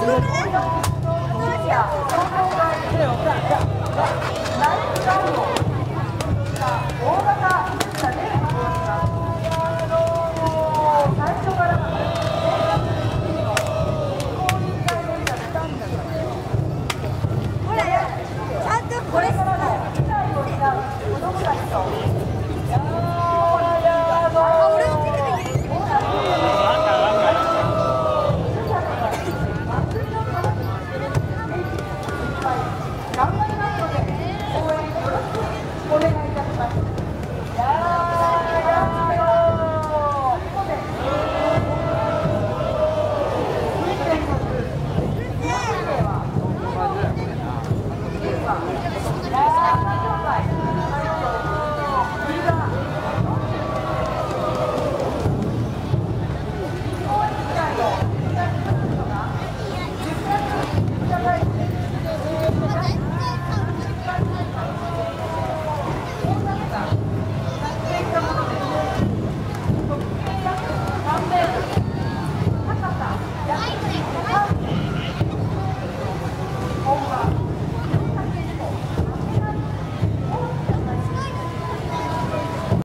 Let's go.